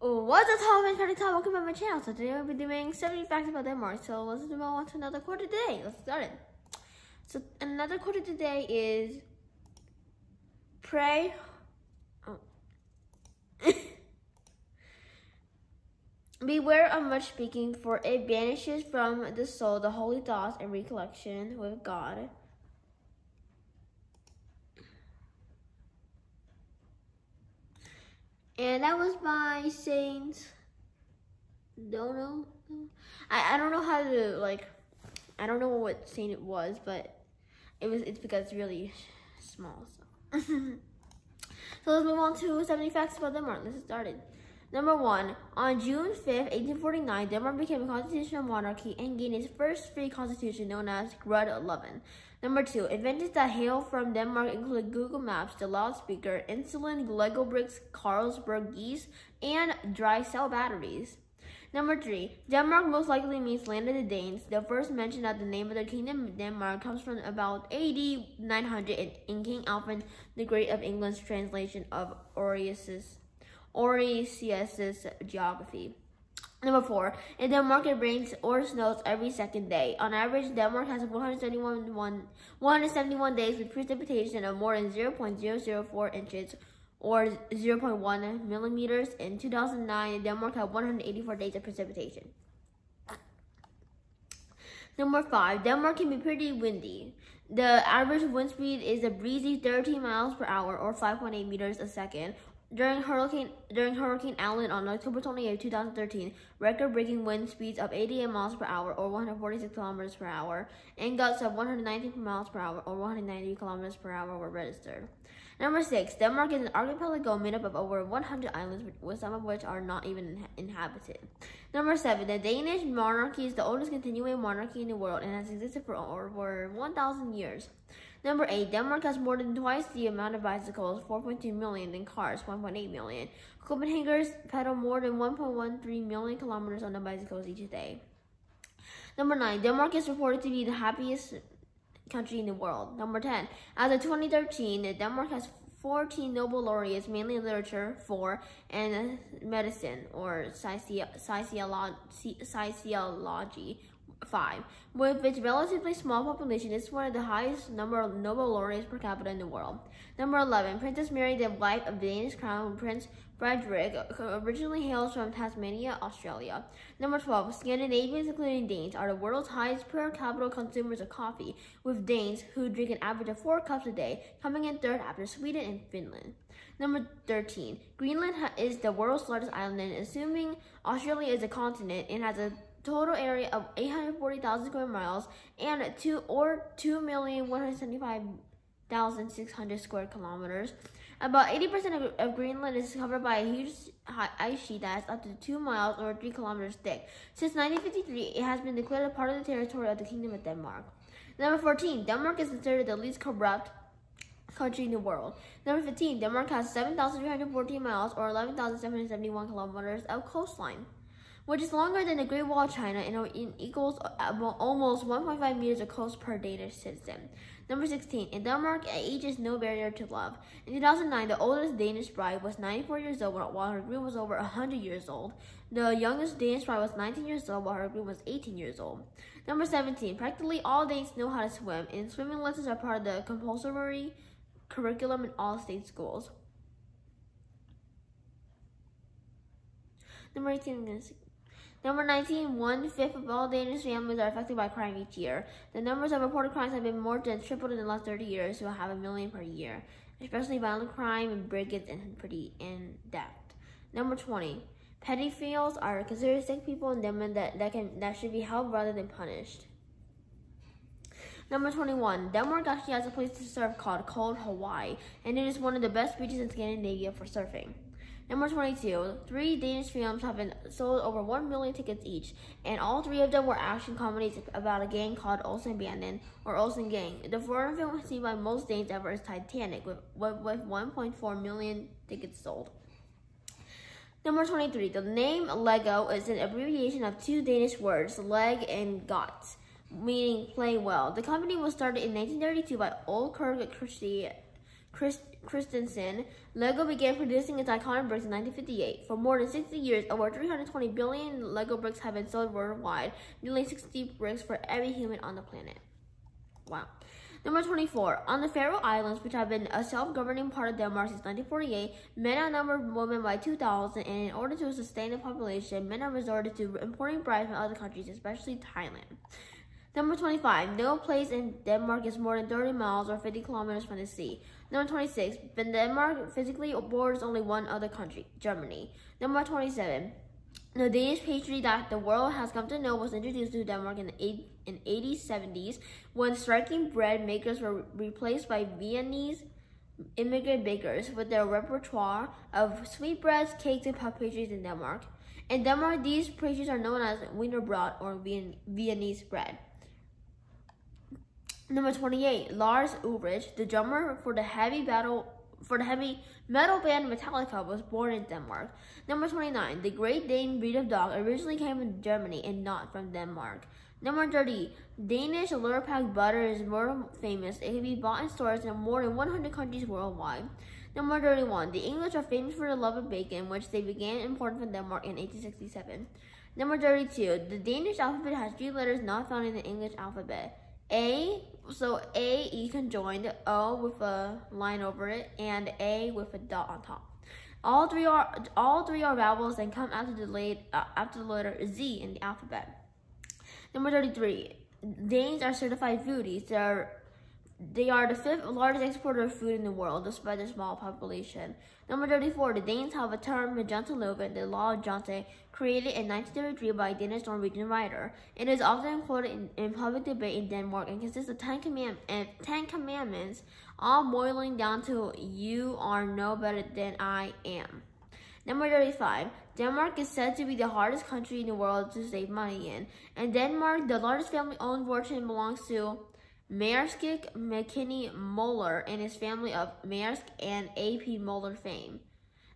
What's up, Tom? It's Patty Tom. Welcome back to my channel. So today we'll be doing 70 facts about Denmark. So let's move on to another quote today. Let's start it. So another quote today is pray. Oh. Beware of much speaking, for it banishes from the soul the holy thoughts and recollection with God. And that was by Saint. Don't know. I, I don't know how to like. I don't know what saint it was, but it was. It's because it's really small. So. so let's move on to 70 facts about Denmark. Let's get started. Number one, on June 5th, 1849, Denmark became a constitutional monarchy and gained its first free constitution known as Grundloven. Number two, inventions that hail from Denmark include Google Maps, the loudspeaker, insulin, Lego bricks, Carlsberg geese, and dry cell batteries. Number three, Denmark most likely means land of the Danes. The first mention of the name of the kingdom Denmark comes from about AD 900 in King Alfred the Great of England's translation of Orosius. Orosius's geography. Number four, in Denmark it rains or snows every second day. On average, Denmark has 171, 171 days with precipitation of more than 0.004 inches or 0.1 millimeters. In 2009, Denmark had 184 days of precipitation. Number five, Denmark can be pretty windy. The average wind speed is a breezy 13 miles per hour or 5.8 meters a second during Hurricane during Hurricane Allen on October 28, 2013, record-breaking wind speeds of 88 miles per hour or 146 kilometers per hour and gusts of 119 miles per hour or 190 kilometers per hour were registered. Number six, Denmark is an archipelago made up of over 100 islands, with some of which are not even inhabited. Number seven, the Danish monarchy is the oldest continuing monarchy in the world and has existed for over 1,000 years. Number 8. Denmark has more than twice the amount of bicycles, 4.2 million, than cars, 1.8 million. Copenhageners pedal more than 1.13 million kilometers on the bicycles each day. Number 9. Denmark is reported to be the happiest country in the world. Number 10. As of 2013, Denmark has 14 Nobel laureates, mainly in literature, four, and medicine or sociology, five. With its relatively small population, it's one of the highest number of Nobel laureates per capita in the world. Number 11. Princess Mary, the wife of Danish Crown Prince Frederik, originally hails from Tasmania, Australia. Number 12. Scandinavians, including Danes, are the world's highest per capita consumers of coffee, with Danes, who drink an average of four cups a day, coming in third after Sweden and Finland. Number 13. Greenland is the world's largest island, and assuming Australia is a continent, and has a total area of 840,000 square miles and two or 2,175,600 square kilometers. About 80% of, of, Greenland is covered by a huge ice sheet that is up to 2 miles or 3 kilometers thick. Since 1953, it has been declared a part of the territory of the Kingdom of Denmark. Number 14, Denmark is considered the least corrupt country in the world. Number 15, Denmark has 7,314 miles or 11,771 kilometers of coastline which is longer than the Great Wall of China and equals uh, almost 1.5 meters of coast per Danish citizen. Number 16. In Denmark, age is no barrier to love. In 2009, the oldest Danish bride was 94 years old while her groom was over 100 years old. The youngest Danish bride was 19 years old while her groom was 18 years old. Number 17. Practically all Danes know how to swim, and swimming lessons are part of the compulsory curriculum in all state schools. Number 18. Number 19, one-fifth of all Danish families are affected by crime each year. The numbers of reported crimes have been more than tripled in the last 30 years to have a million per year, especially violent crime and break-ins and pretty in depth. Number 20, pedophiles are considered sick people in Denmark that, that, can, that should be helped rather than punished. Number 21, Denmark actually has a place to surf called Cold Hawaii, and it is one of the best beaches in Scandinavia for surfing. Number 22. Three Danish films have been sold over 1 million tickets each, and all three of them were action comedies about a gang called Olsen Banden, or Olsen Gang. The foreign film seen by most Danes ever is Titanic, with, with, with 1.4 million tickets sold. Number 23. The name Lego is an abbreviation of two Danish words, leg and got, meaning play well. The company was started in 1932 by Ole Kirk Christie Christ, Christensen, Lego began producing its iconic bricks in 1958. For more than 60 years, over 320 billion Lego bricks have been sold worldwide, nearly 60 bricks for every human on the planet. Wow. Number 24. On the Faroe Islands, which have been a self-governing part of Denmark since 1948, men outnumbered women by 2,000, and in order to sustain the population, men have resorted to importing brides from other countries, especially Thailand. Number 25. No place in Denmark is more than 30 miles or 50 kilometers from the sea. Number 26. Denmark physically borders only one other country, Germany. Number 27. The Danish pastry that the world has come to know was introduced to Denmark in the in 80s, when striking bread makers were replaced by Viennese immigrant bakers with their repertoire of sweetbreads, cakes, and puff pastries in Denmark. In Denmark, these pastries are known as Wienerbrot or Viennese bread. Number 28, Lars Ulrich, the drummer for the heavy battle for the heavy metal band Metallica, was born in Denmark. Number 29, the Great Dane breed of dog originally came from Germany and not from Denmark. Number 30, Danish Lurpak butter is more famous. It can be bought in stores in more than 100 countries worldwide. Number 31, the English are famous for their love of bacon, which they began importing from Denmark in 1867. Number 32, the Danish alphabet has three letters not found in the English alphabet. A, so A, E conjoined, O with a line over it, and A with a dot on top. All three are all three are vowels and come after the late, uh, after the letter Z in the alphabet. Number 33, Danes are certified foodies. They are they are the fifth largest exporter of food in the world, despite their small population. Number 34, the Danes have a term, Janteloven, the law of Jante, created in 1933 by a Danish Norwegian writer. It is often quoted in, in, public debate in Denmark and consists of 10, command, uh, 10 commandments, all boiling down to you are no better than I am. Number 35. Denmark is said to be the hardest country in the world to save money in. In Denmark, the largest family-owned fortune belongs to Maersk McKinney Moller and his family of Maersk and AP Moller fame.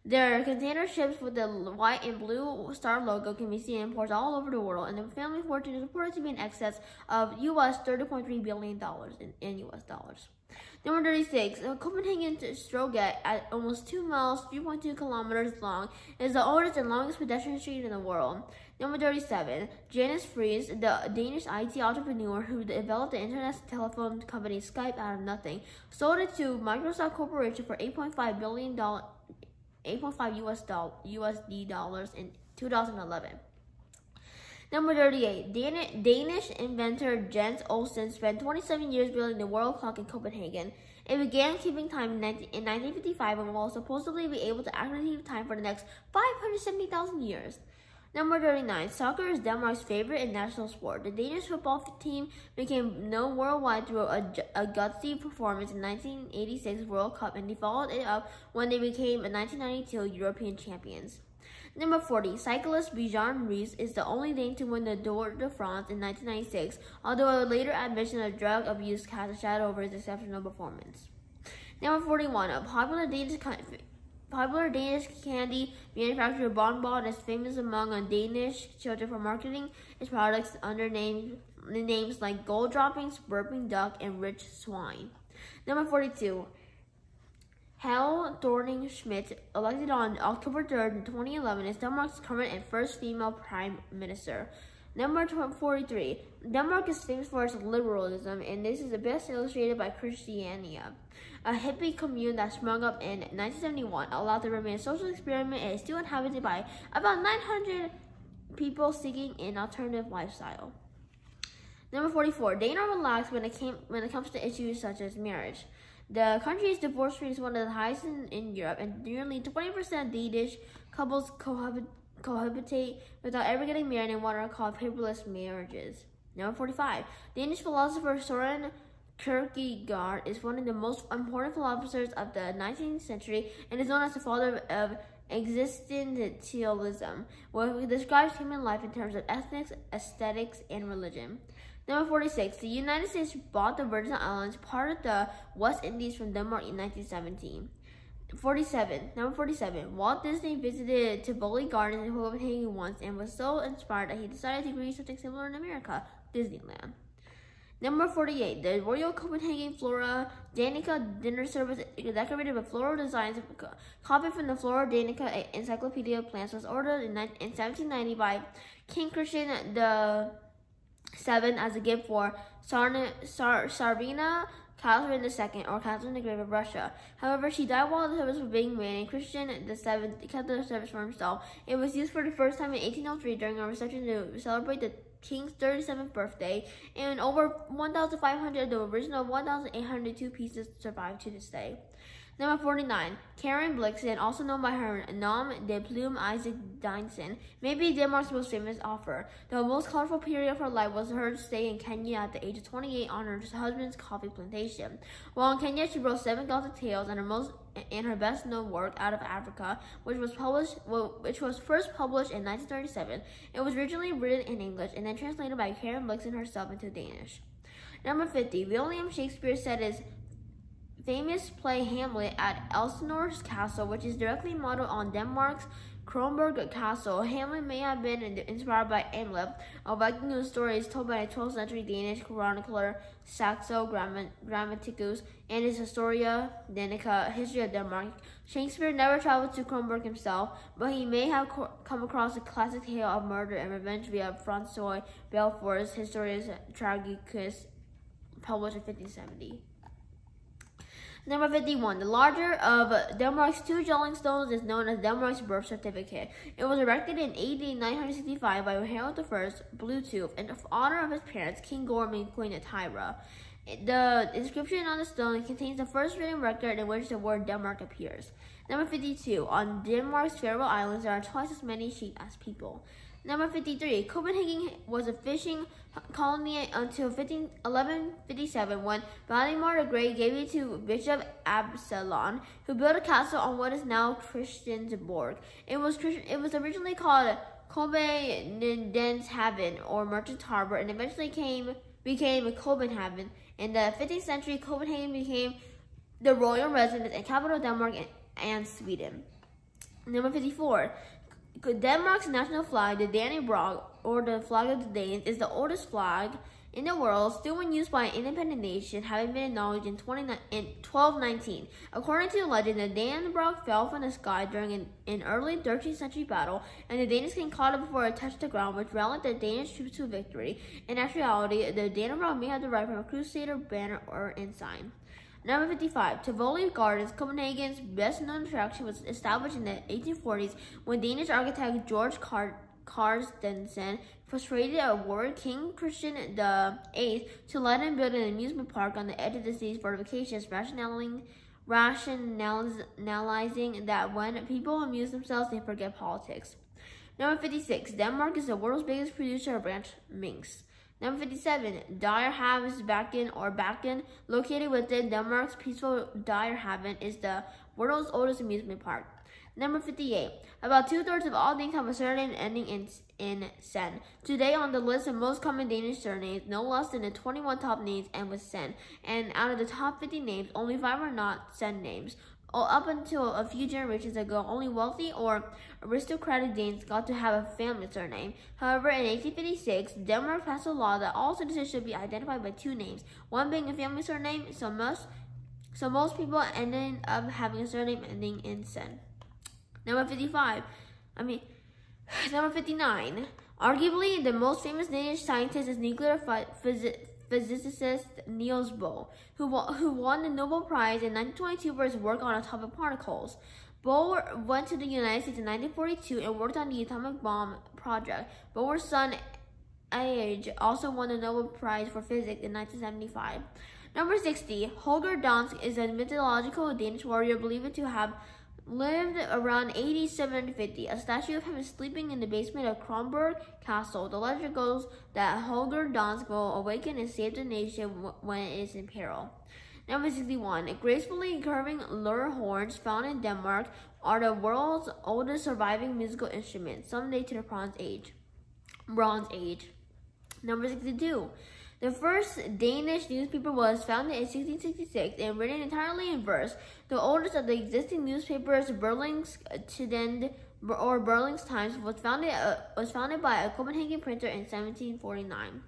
Their container ships with the white and blue star logo can be seen in ports all over the world, and the family fortune is reported to be in excess of US $30.3 billion in, in US dollars. Number 36, uh, Copenhagen Stroget, at almost 2 miles, 3.2 kilometers long, is the oldest and longest pedestrian street in the world. Number 37, Janus Friis, the Danish IT entrepreneur who developed the internet telephone company Skype out of nothing, sold it to Microsoft Corporation for 8.5 billion dollars 8.5 US doll USD dollars in 2011. Number 38. Dan Danish inventor Jens Olsen spent 27 years building the world clock in Copenhagen. It began keeping time in, 19, in 1955 and will supposedly be able to accurately keep time for the next 570,000 years. Number 39. Soccer is Denmark's favorite and national sport. The Danish football team became known worldwide through a, a gutsy performance in 1986 World Cup and they followed it up when they became a 1992 European champions. Number 40, cyclist Bjarne Riis is the only Dane to win the Tour de France in 1996, although a later admission of drug abuse cast a shadow over his exceptional performance. Number 41, a popular Danish popular Danish candy manufacturer Bonbon is famous among Danish children for marketing its products under name, names like Gold Droppings, Burping Duck, and Rich Swine. Number 42, Helle Thorning Schmidt, elected on October 3, 2011, is Denmark's current and first female prime minister. Number 43. Denmark is famous for its liberalism, and this is best illustrated by Christiania, a hippie commune that sprung up in 1971, allowed to remain a social experiment, and is still inhabited by about 900 people seeking an alternative lifestyle. Number 44. Danes are relaxed when it, came, when it comes to issues such as marriage. The country's divorce rate is one of the highest in, in Europe, and nearly 20% Danish couples cohabit, cohabitate without ever getting married in what are called paperless marriages. Number 45. Danish philosopher Soren Kierkegaard is one of the most important philosophers of the 19th century and is known as the father of existentialism, where he describes human life in terms of ethics, aesthetics, and religion. Number 46. The United States bought the Virgin Islands, part of the West Indies, from Denmark in 1917. 47. Number 47. Walt Disney visited Tivoli Gardens in Copenhagen once and was so inspired that he decided to create something similar in America, Disneyland. Number 48, the Royal Copenhagen Flora Danica dinner service decorated with floral designs. Copied from the Flora Danica Encyclopedia of Plants was ordered in, in 1790 by King Christian the Seventh as a gift for Sarna, Sar, Tsarina Catherine II, or Catherine the Great of Russia. However, she died while the service was being made, and Christian VII kept the service for himself. It was used for the first time in 1803 during a reception to celebrate the King's 37th birthday, and over 1,500 of the original 1,802 pieces survive to this day. Number 49, Karen Blixen, also known by her nom de plume Isak Dinesen, may be Denmark's most famous author. The most colorful period of her life was her stay in Kenya at the age of 28 on her husband's coffee plantation. While in Kenya, she wrote seven Gothic tales and her most and her best-known work, Out of Africa, which was published, which was first published in 1937. It was originally written in English and then translated by Karen Blixen herself into Danish. Number 50. William Shakespeare said his famous play Hamlet at Elsinore's Castle, which is directly modeled on Denmark's Kronborg Castle. Hamlet may have been inspired by Amleth, a Viking whose story is told by a 12th century Danish chronicler Saxo Grammaticus and his Historia Danica, History of Denmark. Shakespeare never traveled to Kronborg himself, but he may have come across a classic tale of murder and revenge via Francois Belleforest's Historia Tragicus, published in 1570. Number 51. The larger of Denmark's two Jelling stones is known as Denmark's birth certificate. It was erected in AD 965 by Harold I Bluetooth in honor of his parents, King Gorm and Queen Tyra. The inscription on the stone contains the first written record in which the word Denmark appears. Number 52. On Denmark's Faroe Islands, there are twice as many sheep as people. Number 53. Copenhagen was a fishing colony until 15, 1157 when Valdemar the Great gave it to Bishop Absalon, who built a castle on what is now Christiansborg. It was it was originally called Copenhagen or Merchant Harbor and eventually came became Copenhagen. In the 15th century, Copenhagen became the royal residence and capital of Denmark and, and Sweden. Number 54. Denmark's national flag, the Dannebrog, or the flag of the Danes, is the oldest flag in the world, still in use by an independent nation, having been acknowledged in, 20, in 1219. According to the legend, the Dannebrog fell from the sky during an, an, early 13th century battle, and the Danish king caught it before it touched the ground, which rallied the Danish troops to victory. In actuality, the Dannebrog may have derived from a crusader banner or ensign. Number 55. Tivoli Gardens, Copenhagen's best-known attraction, was established in the 1840s when Danish architect George Car Carstensen persuaded a warrior King Christian VIII to let him build an amusement park on the edge of the city's fortifications, rationalizing, rationalizing that when people amuse themselves, they forget politics. Number 56. Denmark is the world's biggest producer of ranch minks. Number 57, Dyrehavsbakken or Bakken, located within Denmark's peaceful Dyrehaven, is the world's oldest amusement park. Number 58, about two-thirds of all names have a surname ending in, in sen. Today on the list of most common Danish surnames, no less than the 21 top names end with sen. And out of the top 50 names, only five are not sen names up until a few generations ago, only wealthy or aristocratic Danes got to have a family surname. However, in 1856, Denmark passed a law that all citizens should be identified by two names, one being a family surname, so most, so most people ended up having a surname ending in sen. Number 55, I mean, number 59. Arguably, the most famous Danish scientist is nuclear physicist physicist Niels Bohr, who, who won the Nobel Prize in 1922 for his work on atomic particles. Bohr went to the United States in 1942 and worked on the atomic bomb project. Bohr's son, Aage, also won the Nobel Prize for Physics in 1975. Number 60, Holger Dansk is a mythological Danish warrior believed to have lived around 8750. A statue of him is sleeping in the basement of Kronborg Castle. The legend goes that Holger Dansk will awaken and save the nation when it is in peril. Number 61. Gracefully curving lyre horns found in Denmark are the world's oldest surviving musical instruments, some date to the Bronze Age. Bronze Age. Number 62. The first Danish newspaper was founded in 1666 and written entirely in verse. The oldest of the existing newspapers, Berling's Tidende or Berling's Times, was founded uh, was founded by a Copenhagen printer in 1749.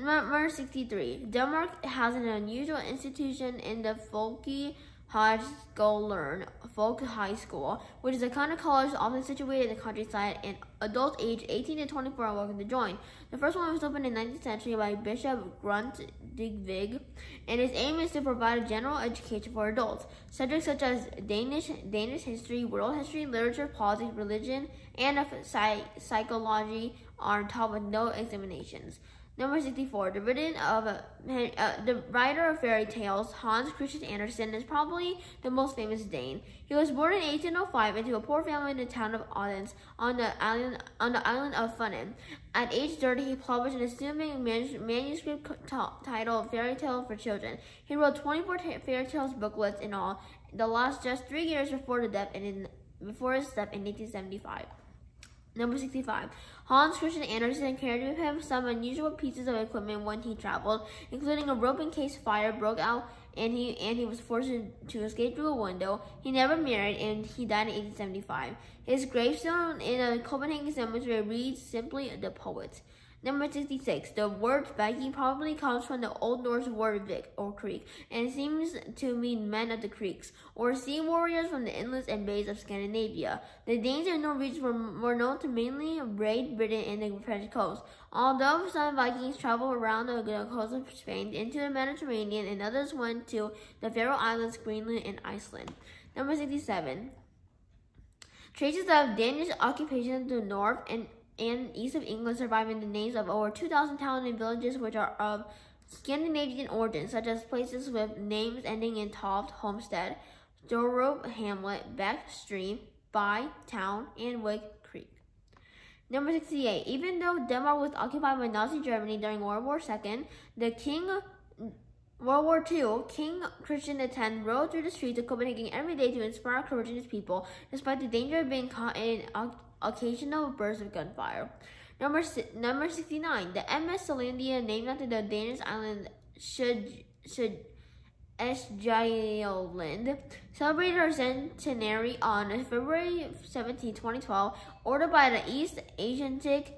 Number 63. Denmark has an unusual institution in the Folke Højskolen Folk High School, which is a kind of college often situated in the countryside, and adults aged 18 to 24 are welcome to join. The first one was opened in the 19th century by Bishop Grundtvig, and its aim is to provide a general education for adults. Subjects such as Danish, Danish history, world history, literature, politics, religion, and psychology are taught with no examinations. Number 64. The written of uh, the writer of fairy tales, Hans Christian Andersen, is probably the most famous Dane. He was born in 1805 into a poor family in the town of Odense on the island on the island of Funen. At age 30, he published an assuming manuscript titled Fairy Tale for Children. He wrote 24 fairy tales booklets in all. The last just three years before the death and in, before his death in 1875. Number 65. Hans Christian Andersen carried with him some unusual pieces of equipment when he traveled, including a rope in case fire broke out and he and he was forced to escape through a window. He never married and he died in 1875. His gravestone in a Copenhagen cemetery reads simply the poet. Number 66. The word Viking probably comes from the Old Norse word Vik, or creek, and seems to mean men of the creeks, or sea warriors from the inlets and bays of Scandinavia. The Danes and Norwegians were, were known to mainly raid Britain and the French coast. Although some Vikings traveled around the coast of Spain into the Mediterranean, and others went to the Faroe Islands, Greenland, and Iceland. Number 67. Traces of Danish occupation to the north and and east of England surviving the names of over 2,000 towns and villages which are of Scandinavian origin, such as places with names ending in Toft, Homestead, Storup, Hamlet, Beck, Stream, By, Town, and Wick Creek. Number 68. Even though Denmark was occupied by Nazi Germany during World War II, the King World War II, King Christian X rode through the streets of Copenhagen every day to inspire courage in his people, despite the danger of being caught in occasional bursts of gunfire. Number number 69. The MS Selandia, named after the Danish island should should celebrated her centenary on February 17, 2012, ordered by the East Asiatic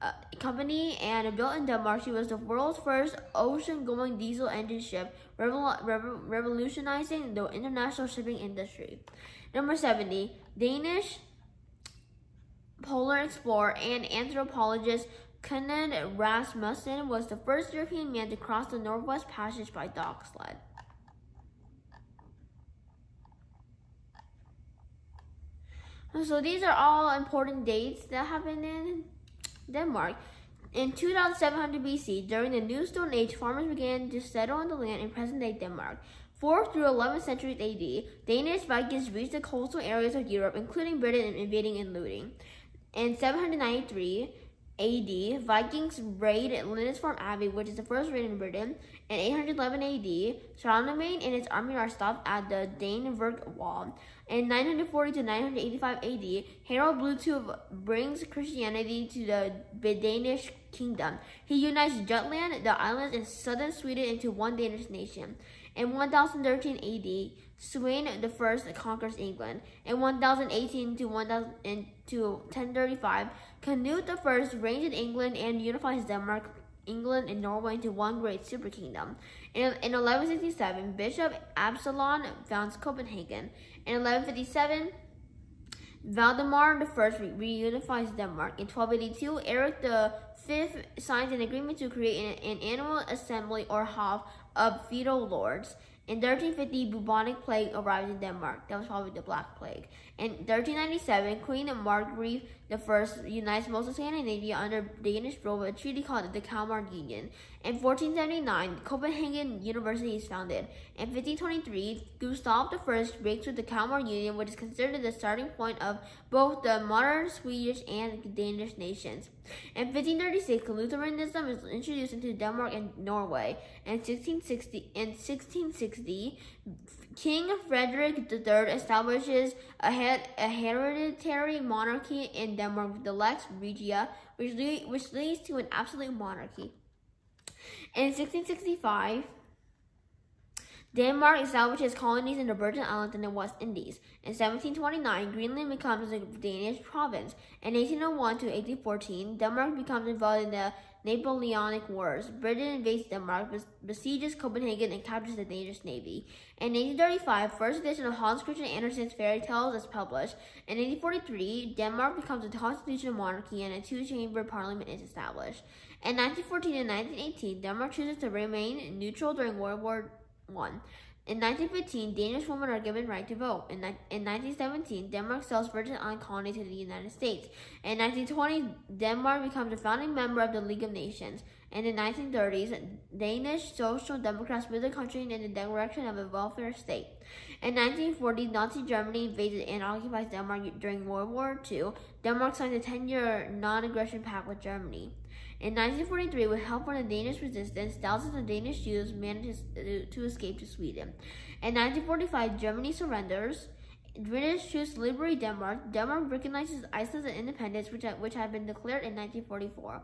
uh, Company and built in Denmark. She was the world's first ocean-going diesel engine ship, revol revo revolutionizing the international shipping industry. Number 70. Danish polar explorer and anthropologist Knud Rasmussen was the first European man to cross the Northwest Passage by dog sled. So these are all important dates that happened in Denmark. In 2700 BC, during the New Stone Age, farmers began to settle on the land in present-day Denmark. 4th through 11th centuries AD, Danish Vikings reached the coastal areas of Europe, including Britain, and invading and looting. In 793 AD, Vikings raided Lindisfarne Abbey, which is the first raid in Britain. In 811 AD, Charlemagne and his army are stopped at the Danevirke Wall. In 940 to 985 AD, Harold Bluetooth brings Christianity to the Danish kingdom. He unites Jutland, the islands, and southern Sweden into one Danish nation. In 1013 AD, Sweyn I conquers England. In 1018 to 1000 to 1035, Canute I reigns in England and unifies Denmark, England, and Norway into one great super kingdom. In, in 1167, Bishop Absalon founds Copenhagen. In 1157, Valdemar I reunifies Denmark. In 1282, Eric V signs an agreement to create an, an annual assembly or Hof of feudal lords. In 1350, bubonic plague arrived in Denmark. That was probably the Black Plague. In 1397, Queen Margaret I unites most of Scandinavia under Danish rule with a treaty called the Kalmar Union. In 1479, Copenhagen University is founded. In 1523, Gustav I breaks with the Kalmar Union, which is considered the starting point of both the modern Swedish and Danish nations. In 1536, Lutheranism is introduced into Denmark and Norway. In 1660, in 1660 King Frederick III establishes a, hereditary monarchy in Denmark, the Lex Regia, which, le which leads to an absolute monarchy. In 1665, Denmark establishes colonies in the Virgin Islands and the West Indies. In 1729, Greenland becomes a Danish province. In 1801 to 1814, Denmark becomes involved in the Napoleonic Wars. Britain invades Denmark, besieges Copenhagen, and captures the Danish navy. In 1835, first edition of Hans Christian Andersen's fairy tales is published. In 1843, Denmark becomes a constitutional monarchy and a two-chamber parliament is established. In 1914 and 1918, Denmark chooses to remain neutral during World War one. In 1915, Danish women are given right to vote. In, in 1917, Denmark sells Virgin Island colony to the United States. In 1920, Denmark becomes a founding member of the League of Nations. And in the 1930s, Danish Social Democrats moved the country in the direction of a welfare state. In 1940, Nazi Germany invaded and occupied Denmark during World War II. Denmark signed a 10-year non-aggression pact with Germany. In 1943, with help from the Danish resistance, thousands of Danish Jews managed uh, to escape to Sweden. In 1945, Germany surrenders. British troops liberate Denmark. Denmark recognizes Iceland's independence, which, which had been declared in 1944.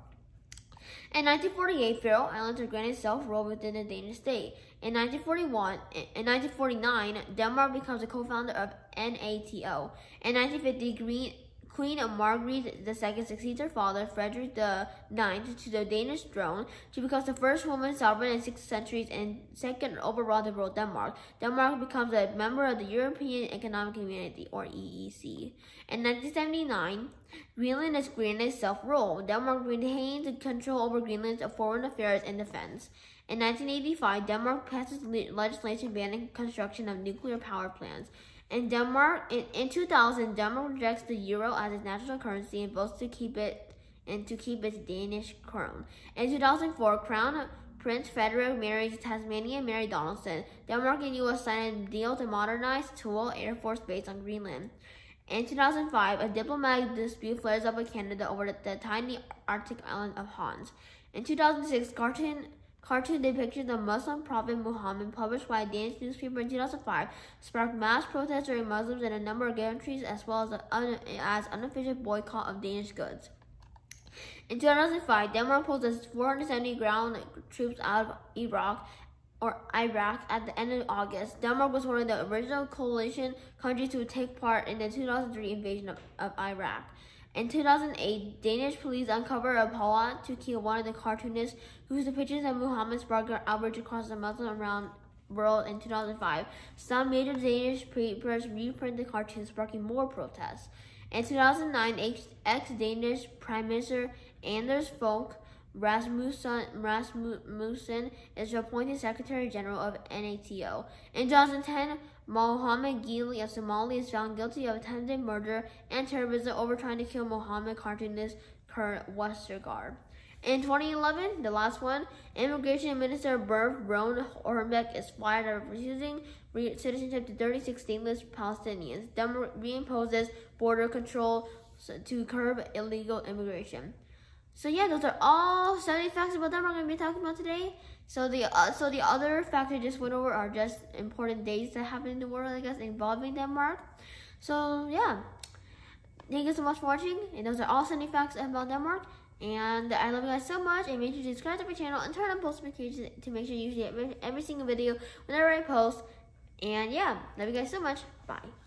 In 1948, Faroe Islands granted self-rule within the Danish state. In 1941, in 1949, Denmark becomes a co-founder of NATO. In 1950, Green, Queen Margaret II succeeds her father, Frederick IX, to the Danish throne. She becomes the first woman sovereign in six centuries and second overall to rule Denmark. Denmark becomes a member of the European Economic Community, or EEC. In 1979, Greenland is granted self-rule. Denmark retains control over Greenland's foreign affairs and defense. In 1985, Denmark passes legislation banning construction of nuclear power plants. In Denmark, in, in 2000, Denmark rejects the euro as its national currency and votes to keep it and to keep its Danish crown. In 2004, Crown Prince Frederik marries Tasmanian Mary Donaldson. Denmark and U.S. signed a deal to modernize Thule Air Force Base on Greenland. In 2005, a diplomatic dispute flares up with Canada over the, the tiny Arctic island of Hans. In 2006, cartoon cartoon depiction of Muslim prophet Muhammad published by a Danish newspaper in 2005 sparked mass protests during Muslims in a number of countries as well as an as unofficial boycott of Danish goods. In 2005, Denmark pulled its 470 ground troops out of Iraq or Iraq at the end of August. Denmark was one of the original coalition countries to take part in the 2003 invasion of, of Iraq. In 2008, Danish police uncovered a plot to kill one of the cartoonists whose depictions of Muhammad's sparked outrage across the Muslim around world in 2005. Some major Danish papers reprinted the cartoon, sparking more protests. In 2009, ex-Danish Prime Minister Anders Fogh Rasmussen, Rasmussen is appointed Secretary General of NATO. In 2010, Mohammed Geele, of Somali, is found guilty of attempted murder and terrorism over trying to kill Mohammed cartoonist Kurt Westergaard. In 2011, the last one, Immigration Minister Birthe Rønn Hornbech is fired for refusing citizenship to 36 stateless Palestinians. Then reimposes border control to curb illegal immigration. So yeah, those are all 70 facts about them we're going to be talking about today. So the uh, so the other facts I just went over are just important dates that happen in the world, I guess, involving Denmark. So yeah, thank you so much for watching. And those are all 70 facts about Denmark. And I love you guys so much. And make sure to subscribe to my channel and turn on post notifications to make sure you get every single video whenever I post. And yeah, love you guys so much. Bye.